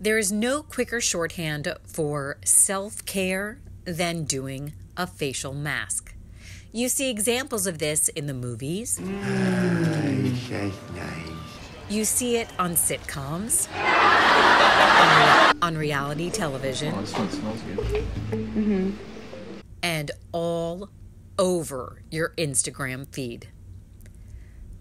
There is no quicker shorthand for self care than doing a facial mask. You see examples of this in the movies. You see it on sitcoms, on, on reality television, Oh, and all over your Instagram feed.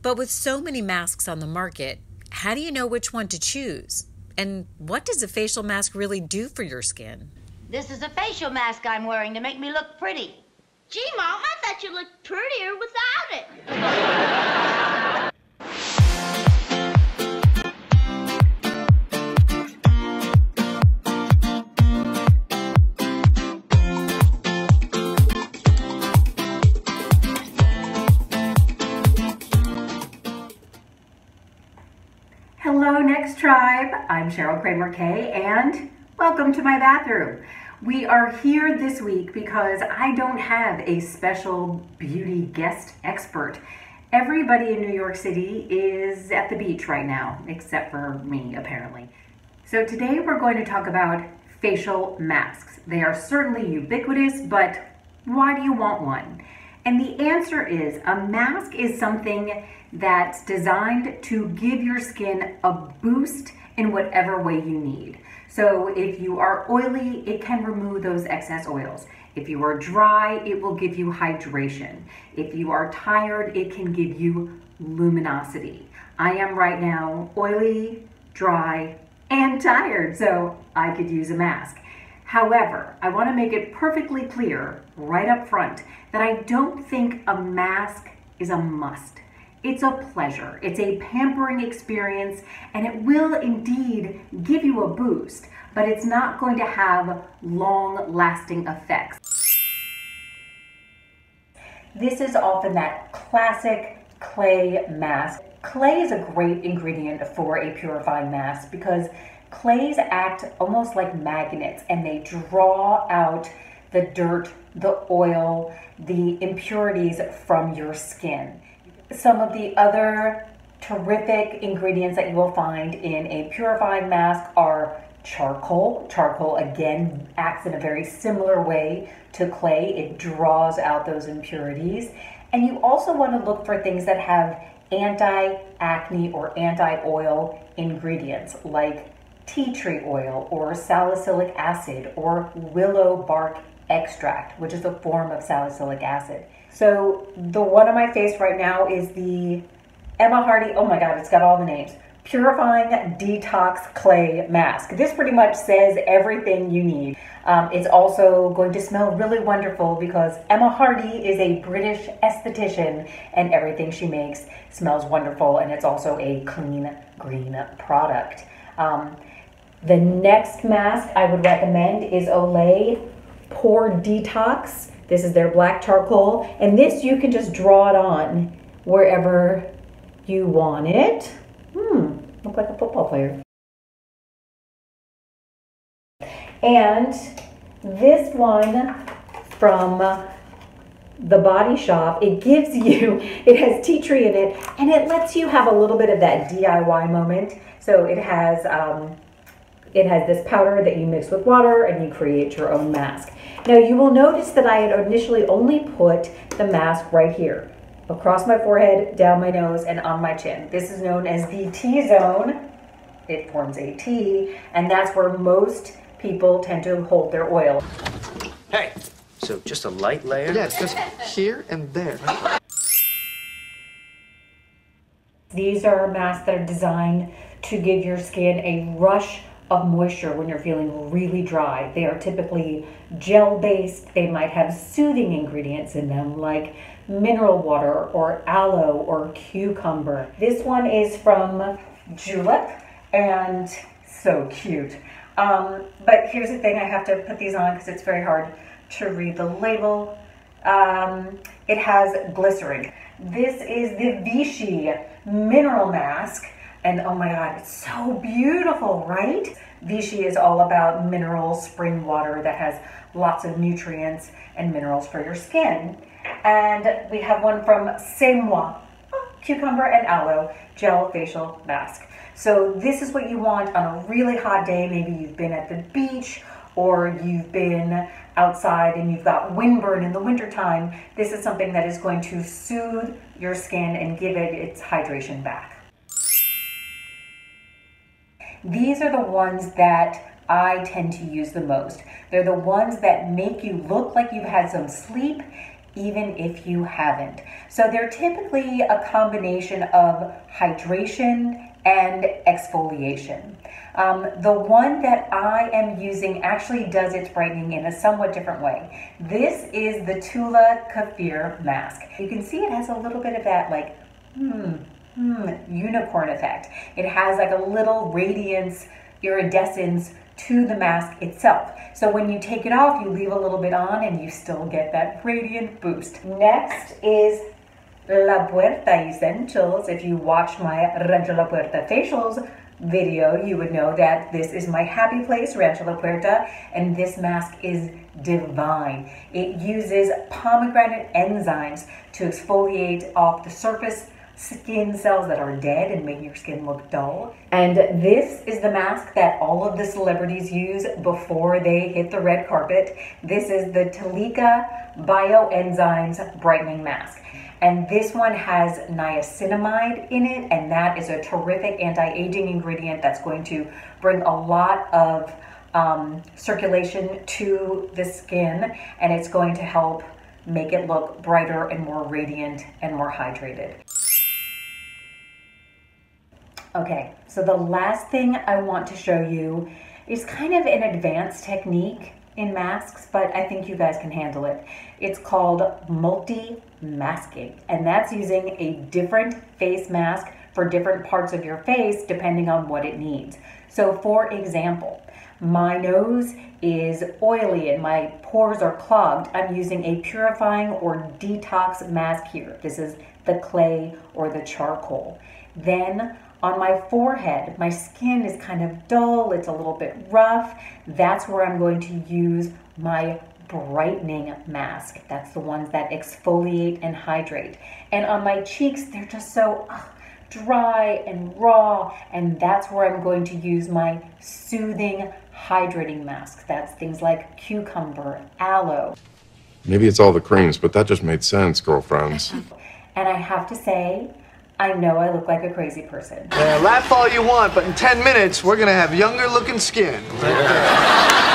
But with so many masks on the market, how do you know which one to choose? And what does a facial mask really do for your skin? This is a facial mask I'm wearing to make me look pretty. Gee, Mom, I thought you looked prettier without it. I'm Cheryl Kramer Kaye, and welcome to my bathroom. We are here this week because I don't have a special beauty guest expert. Everybody in New York City is at the beach right now, except for me, apparently. So today we're going to talk about facial masks. They are certainly ubiquitous, but why do you want one? And the answer is a mask is something that's designed to give your skin a boost in whatever way you need. So if you are oily, it can remove those excess oils. If you are dry, it will give you hydration. If you are tired, it can give you luminosity. I am right now oily, dry, and tired, so I could use a mask. However, I want to make it perfectly clear right up front that I don't think a mask is a must. It's a pleasure, it's a pampering experience, and it will indeed give you a boost, but it's not going to have long lasting effects. This is often that classic clay mask. Clay is a great ingredient for a purifying mask because clays act almost like magnets and they draw out the dirt, the oil, the impurities from your skin. Some of the other terrific ingredients that you will find in a purifying mask are charcoal. Charcoal again acts in a very similar way to clay. It draws out those impurities. And you also want to look for things that have anti-acne or anti-oil ingredients like tea tree oil or salicylic acid or willow bark extract, which is a form of salicylic acid. So the one on my face right now is the Emma Hardie, oh my God, it's got all the names. Purifying Detox Clay Mask. This pretty much says everything you need. Um, it's also going to smell really wonderful because Emma Hardie is a British esthetician and everything she makes smells wonderful and it's also a clean green product. Um, the next mask I would recommend is Olay Pore Detox. This is their black charcoal, and this you can just draw it on wherever you want it. Hmm, look like a football player. And this one from the body shop, it gives you, it has tea tree in it, and it lets you have a little bit of that DIY moment. So it has, um, it has this powder that you mix with water and you create your own mask. Now you will notice that I had initially only put the mask right here, across my forehead, down my nose, and on my chin. This is known as the T-zone. It forms a T, and that's where most people tend to hold their oil. Hey, so just a light layer? Yeah, just here and there. These are masks that are designed to give your skin a rush of moisture when you're feeling really dry. They are typically gel based. They might have soothing ingredients in them like mineral water or aloe or cucumber. This one is from Julep and so cute. Um, but here's the thing I have to put these on because it's very hard to read the label. Um, it has glycerin. This is the Vichy mineral mask. And oh my God, it's so beautiful, right? Vichy is all about mineral spring water that has lots of nutrients and minerals for your skin. And we have one from C'est Moi, oh, cucumber and aloe gel facial mask. So this is what you want on a really hot day. Maybe you've been at the beach or you've been outside and you've got windburn in the wintertime. This is something that is going to soothe your skin and give it its hydration back. These are the ones that I tend to use the most. They're the ones that make you look like you've had some sleep even if you haven't. So they're typically a combination of hydration and exfoliation. Um, the one that I am using actually does its brightening in a somewhat different way. This is the Tula Kefir mask. You can see it has a little bit of that like, hmm, hmm, unicorn effect. It has like a little radiance, iridescence to the mask itself. So when you take it off, you leave a little bit on and you still get that radiant boost. Next is La Puerta Essentials. If you watch my Rancho La Puerta facials video, you would know that this is my happy place, Rancho La Puerta, and this mask is divine. It uses pomegranate enzymes to exfoliate off the surface skin cells that are dead and make your skin look dull. And this is the mask that all of the celebrities use before they hit the red carpet. This is the Talika Bioenzymes Brightening Mask. And this one has niacinamide in it, and that is a terrific anti aging ingredient that's going to bring a lot of um, circulation to the skin, and it's going to help make it look brighter and more radiant and more hydrated. Okay, so the last thing I want to show you is kind of an advanced technique in masks, but I think you guys can handle it. It's called multi-masking, and that's using a different face mask for different parts of your face depending on what it needs. So for example, my nose is oily and my pores are clogged. I'm using a purifying or detox mask here. This is the clay or the charcoal. Then on my forehead, my skin is kind of dull, it's a little bit rough. That's where I'm going to use my brightening mask. That's the ones that exfoliate and hydrate. And on my cheeks, they're just so uh, dry and raw. And that's where I'm going to use my soothing, hydrating mask. That's things like cucumber, aloe. Maybe it's all the creams, but that just made sense, girlfriends. And I have to say, I know I look like a crazy person. Yeah, laugh all you want, but in 10 minutes, we're gonna have younger looking skin.